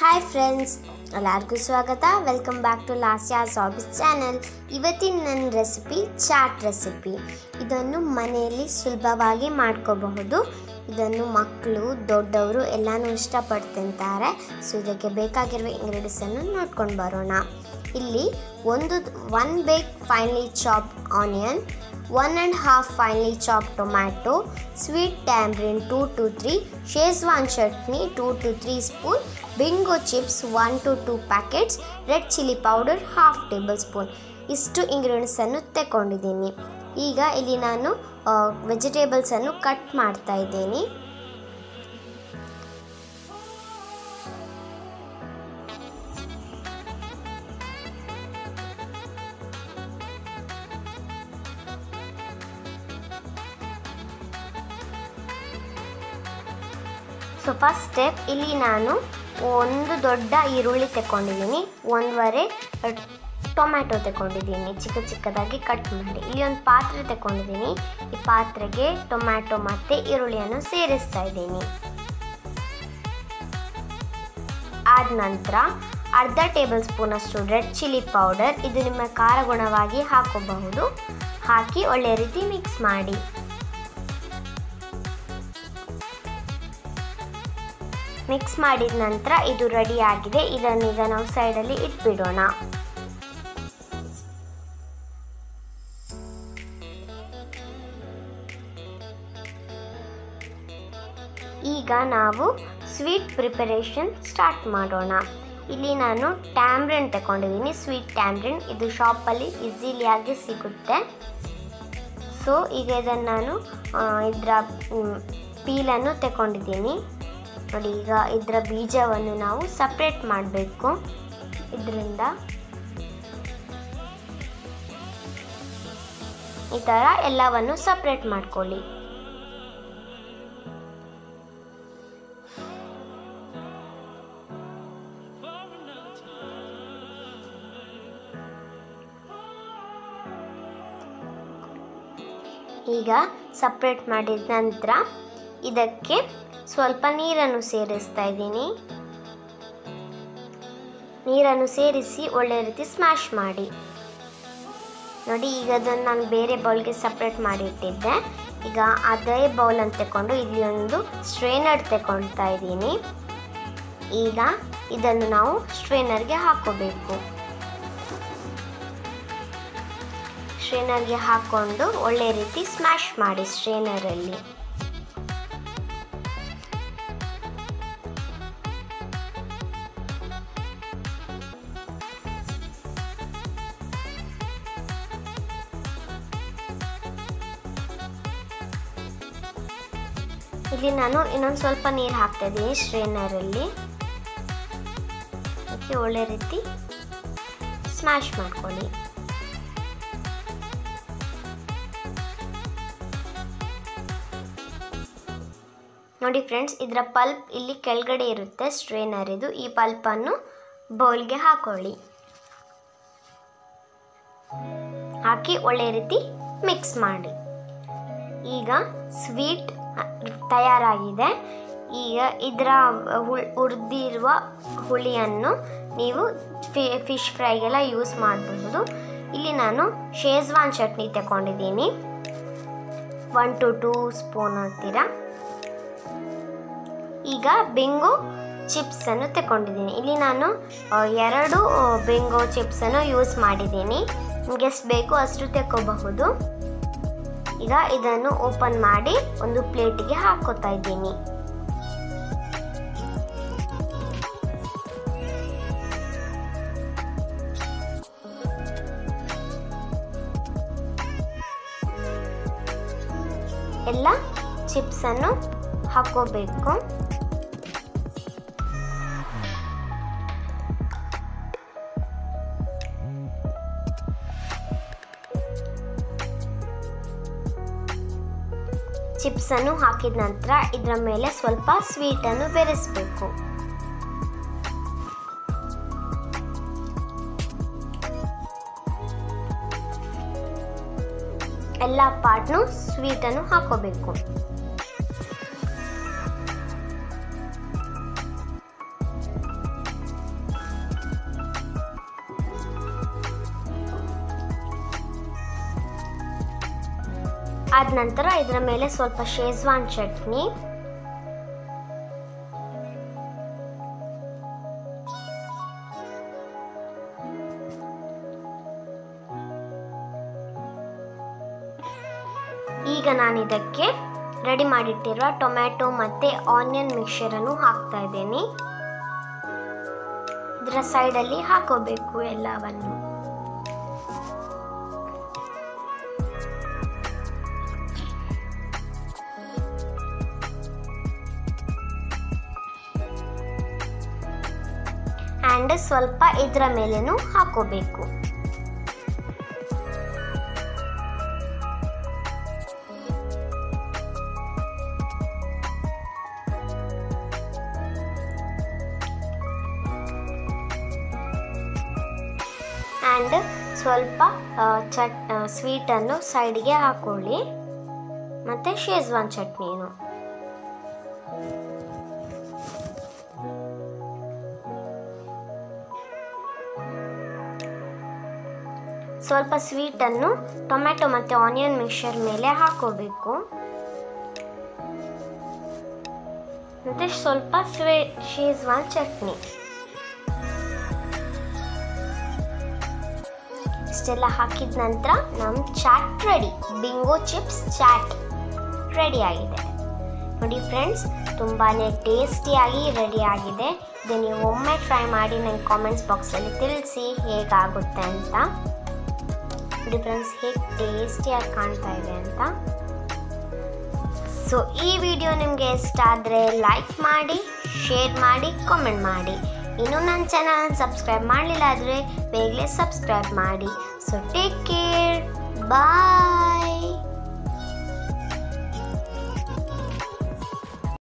Hi friends ಎಲ್ಲರಿಗೂ ಸ್ವಾಗತ. Welcome back to Lasya's hobbies channel ಇವತ್ತಿನ ನನ್ನ ರೆಸಿಪಿ ಚಾಟ್ ರೆಸಿಪಿ ಇದನ್ನು ಮನೆಯಲ್ಲಿ ಸುಲಭವಾಗಿ ಮಾಡ್ಕೋಬಹುದು. ಇದನ್ನು ಮಕ್ಕಳು ದೊಡ್ಡವರು ಎಲ್ಲನೂ ಇಷ್ಟಪಟ್ಟು ತಿಂತಾರೆ ಸೊ ಇದಕ್ಕೆ ಬೇಕಾಗಿರುವ ಇಂಗ್ರೀಡಿಯನ್ಸನ್ನು ನೋಡ್ಕೊಂಡು ಬರೋಣ. ಇಲ್ಲಿ ಒಂದು one big finely chop onion one and half finely chop tomato sweet tamarind two to three schezwan chutney two to three spoon Bingo chips one to two packets red chilli powder half tablespoon ಇಷ್ಟು ಇಂಗ್ರೀಡಿಯೆಂಟ್ಸನ್ನು ತಗೊಂಡಿದ್ದೀನಿ ಈಗ ಇಲ್ಲಿ ನಾನು ವೆಜಿಟೇಬಲ್ಸನ್ನು cut ಮಾಡ್ತಾ ಇದ್ದೀನಿ. So first step. ಇಲ್ಲಿ ನಾನು ಒಂದು ದೊಡ್ಡ ಈರುಳ್ಳಿ ತಗೊಂಡಿದ್ದೀನಿ ಒಂದೂವರೆ ಟೊಮ್ಯಾಟೊ ತಗೊಂಡಿದ್ದೀನಿ ಚಿಕ್ಕ ಚಿಕ್ಕದಾಗಿ ಕಟ್ ಮಾಡಿ. ಇಲ್ಲಿ ಒಂದು ಪಾತ್ರೆ ತಗೊಂಡಿದ್ದೀನಿ ಈ ಪಾತ್ರೆಗೆ ಟೊಮ್ಯಾಟೊ ಮತ್ತು ಈರುಳ್ಳಿಯನ್ನು ಸೇರಿಸ್ತಾ ಇದ್ದೀನಿ. ಆದ ನಂತರ ಅರ್ಧ ಟೇಬಲ್ ಸ್ಪೂನಷ್ಟು ರೆಡ್ ಚಿಲ್ಲಿ ಪೌಡರ್. ಇದು ನಿಮ್ಮ ಖಾರ ಗುಣವಾಗಿ ಹಾಕೋಬಹುದು. ಹಾಕಿ ಒಳ್ಳೆ ರೀತಿ ಮಿಕ್ಸ್ ಮಾಡಿ. ಮಿಕ್ಸ್ ಮಾಡಿದ ನಂತರ ಇದು ರೆಡಿ ಆಗಿದೆ. ಇದನ್ನೀಗ ನಾವು ಸೈಡಲ್ಲಿ ಇಟ್ಬಿಡೋಣ. ಈಗ ನಾವು ಸ್ವೀಟ್ ಪ್ರಿಪರೇಷನ್ ಸ್ಟಾರ್ಟ್ ಮಾಡೋಣ. ಇಲ್ಲಿ ನಾನು ಟ್ಯಾಮ್ರಿನ್ ತಗೊಂಡಿದ್ದೀನಿ. ಸ್ವೀಟ್ ಟ್ಯಾಮ್ರಿನ್ ಇದು ಶಾಪಲ್ಲಿ ಈಸಿಲಿಯಾಗಿ ಸಿಗುತ್ತೆ. ಸೊ ಈಗ ಇದನ್ನು ನಾನು ಇದರ ಪೀಲನ್ನು ತಗೊಂಡಿದ್ದೀನಿ. ನೋಡಿ ಈಗ ಇದರ ಬೀಜವನ್ನು ನಾವು ಸಪ್ರೇಟ್ ಮಾಡಬೇಕು. ಇದರಿಂದ ಈ ಥರ ಎಲ್ಲವನ್ನು ಸಪ್ರೇಟ್ ಮಾಡ್ಕೊಳ್ಳಿ. ಈಗ ಸಪ್ರೇಟ್ ಮಾಡಿದ ನಂತರ ಇದಕ್ಕೆ ಸ್ವಲ್ಪ ನೀರನ್ನು ಸೇರಿಸ್ತಾ ಇದ್ದೀನಿ. ನೀರನ್ನು ಸೇರಿಸಿ ಒಳ್ಳೆ ರೀತಿ ಸ್ಮ್ಯಾಶ್ ಮಾಡಿ. ನೋಡಿ, ಈಗ ಅದನ್ನು ನಾನು ಬೇರೆ ಬೌಲ್ಗೆ ಸಪ್ರೇಟ್ ಮಾಡಿ ಇಟ್ಟಿದ್ದೆ. ಈಗ ಅದೇ ಬೌಲನ್ನು ತಗೊಂಡು ಇಲ್ಲಿ ಒಂದು ಸ್ಟ್ರೇನರ್ ತಗೊಳ್ತಾ ಇದ್ದೀನಿ. ಈಗ ಇದನ್ನು ನಾವು ಸ್ಟ್ರೇನರ್ಗೆ ಹಾಕೋಬೇಕು. ಸ್ಟ್ರೇನರ್ಗೆ ಹಾಕ್ಕೊಂಡು ಒಳ್ಳೆ ರೀತಿ ಸ್ಮ್ಯಾಶ್ ಮಾಡಿ ಸ್ಟ್ರೇನರಲ್ಲಿ ಇಲ್ಲಿ ನಾನು ಇನ್ನೊಂದು ಸ್ವಲ್ಪ ನೀರು ಹಾಕ್ತಾ ಇದ್ದೀನಿ ಸ್ಟ್ರೇನರಲ್ಲಿ. ಅದಕ್ಕೆ ಒಳ್ಳೆ ರೀತಿ ಸ್ಮ್ಯಾಶ್ ಮಾಡ್ಕೊಳ್ಳಿ. ನೋಡಿ ಫ್ರೆಂಡ್ಸ್, ಇದರ ಪಲ್ಪ್ ಇಲ್ಲಿ ಕೆಳಗಡೆ ಇರುತ್ತೆ ಸ್ಟ್ರೈನರ್ ಇದು. ಈ ಪಲ್ಪನ್ನು ಬೌಲ್ಗೆ ಹಾಕೊಳ್ಳಿ. ಹಾಕಿ ಒಳ್ಳೆ ರೀತಿ ಮಿಕ್ಸ್ ಮಾಡಿ. ಈಗ ಸ್ವೀಟ್ ತಯಾರಾಗಿದೆ. ಈಗ ಇದರ ಹುರಿದಿರುವ ಹುಳಿಯನ್ನು ನೀವು ಫಿಶ್ ಫ್ರೈಗೆಲ್ಲ ಯೂಸ್ ಮಾಡಬಹುದು ಇಲ್ಲಿ ನಾನು ಶೇಜ್ವಾನ್ ಚಟ್ನಿ ತಗೊಂಡಿದ್ದೀನಿ. ಒನ್ ಟು ಟೂ ಸ್ಪೂನ್ ಹಾಕ್ತೀರಾ ಈಗ ಬೆಂಗೋ ಚಿಪ್ಸನ್ನು ತಗೊಂಡಿದ್ದೀನಿ. ಇಲ್ಲಿ ನಾನು ಎರಡು ಬೆಂಗೋ ಚಿಪ್ಸನ್ನು ಯೂಸ್ ಮಾಡಿದ್ದೀನಿ. ನಿಮಗೆ ಎಷ್ಟು ಬೇಕು ಅಷ್ಟು ತಗೋಬಹುದು ಈಗ ಇದನ್ನು ಓಪನ್ ಮಾಡಿ ಒಂದು ಪ್ಲೇಟಿಗೆ ಹಾಕೋತಾ ಇದ್ದೀನಿ. ಎಲ್ಲ ಚಿಪ್ಸನ್ನು ಹಾಕೋಬೇಕು. ಚಿಪ್ಸನ್ನು ಹಾಕಿದ ನಂತರ ಇದರ ಮೇಲೆ ಸ್ವಲ್ಪ ಸ್ವೀಟನ್ನು ಬೆರೆಸಬೇಕು. ಎಲ್ಲ ಪಾರ್ಟ್ನು ಸ್ವೀಟನ್ನು ಹಾಕೋಬೇಕು. ಆದ ನಂತರ ಇದರ ಮೇಲೆ ಸ್ವಲ್ಪ ಶೇಜ್ವಾನ್ ಚಟ್ನಿ. ಈಗ ನಾನು ಇದಕ್ಕೆ ರೆಡಿ ಮಾಡಿಟ್ಟಿರುವ ಟೊಮ್ಯಾಟೊ ಮತ್ತು ಆನಿಯನ್ ಮಿಕ್ಸರನ್ನು ಹಾಕ್ತಾ ಇದ್ದೀನಿ. ಇದರ ಸೈಡಲ್ಲಿ ಹಾಕೋಬೇಕು ಎಲ್ಲವನ್ನು. ಆ್ಯಂಡ್ ಸ್ವಲ್ಪ ಇದರ ಮೇಲೇನು ಹಾಕೋಬೇಕು. ಆ್ಯಂಡ್ ಸ್ವಲ್ಪ ಚಟ್ ಸ್ವೀಟನ್ನು ಸೈಡ್ಗೆ ಹಾಕೊಳ್ಳಿ. ಮತ್ತು ಶೇಜ್ವಾನ್ ಚಟ್ನಿನು ಸ್ವಲ್ಪ ಸ್ವೀಟನ್ನು ಟೊಮ್ಯಾಟೊ ಮತ್ತು ಆನಿಯನ್ ಮಿಕ್ಸರ್ ಮೇಲೆ ಹಾಕೋಬೇಕು. ಮತ್ತು ಸ್ವಲ್ಪ ಸ್ವೇ ಶೇಜ್ವಾನ್ ಚಟ್ನಿ. ಇಷ್ಟೆಲ್ಲ ಹಾಕಿದ ನಂತರ ನಮ್ಮ chaat ready Bingo chips chaat ready ಆಗಿದೆ. ನೋಡಿ ಫ್ರೆಂಡ್ಸ್ ತುಂಬಾ ಟೇಸ್ಟಿಯಾಗಿ ರೆಡಿ ಆಗಿದೆ. ಇದು ನೀವು ಒಮ್ಮೆ ಟ್ರೈ ಮಾಡಿ ನನಗೆ ಕಾಮೆಂಟ್ಸ್ ಬಾಕ್ಸಲ್ಲಿ ತಿಳಿಸಿ ಹೇಗಾಗುತ್ತೆ ಅಂತ. ನೋಡಿ ಫ್ರೆಂಡ್ಸ್ ಹೇಗೆ ಟೇಸ್ಟಿಯಾಗಿ ಕಾಣ್ತಾ ಇದೆ ಅಂತ. ಸೊ ಈ ವಿಡಿಯೋ ನಿಮಗೆ ಇಷ್ಟ ಆದರೆ ಲೈಕ್ ಮಾಡಿ ಶೇರ್ ಮಾಡಿ ಕಾಮೆಂಟ್ ಮಾಡಿ. ಇನ್ನೂ ನನ್ನ ಚಾನಲ್ ಸಬ್ಸ್ಕ್ರೈಬ್ ಮಾಡಲಿಲ್ಲ ಆದರೆ, ಬೇಗಲೇ ಸಬ್ಸ್ಕ್ರೈಬ್ ಮಾಡಿ. So take care bye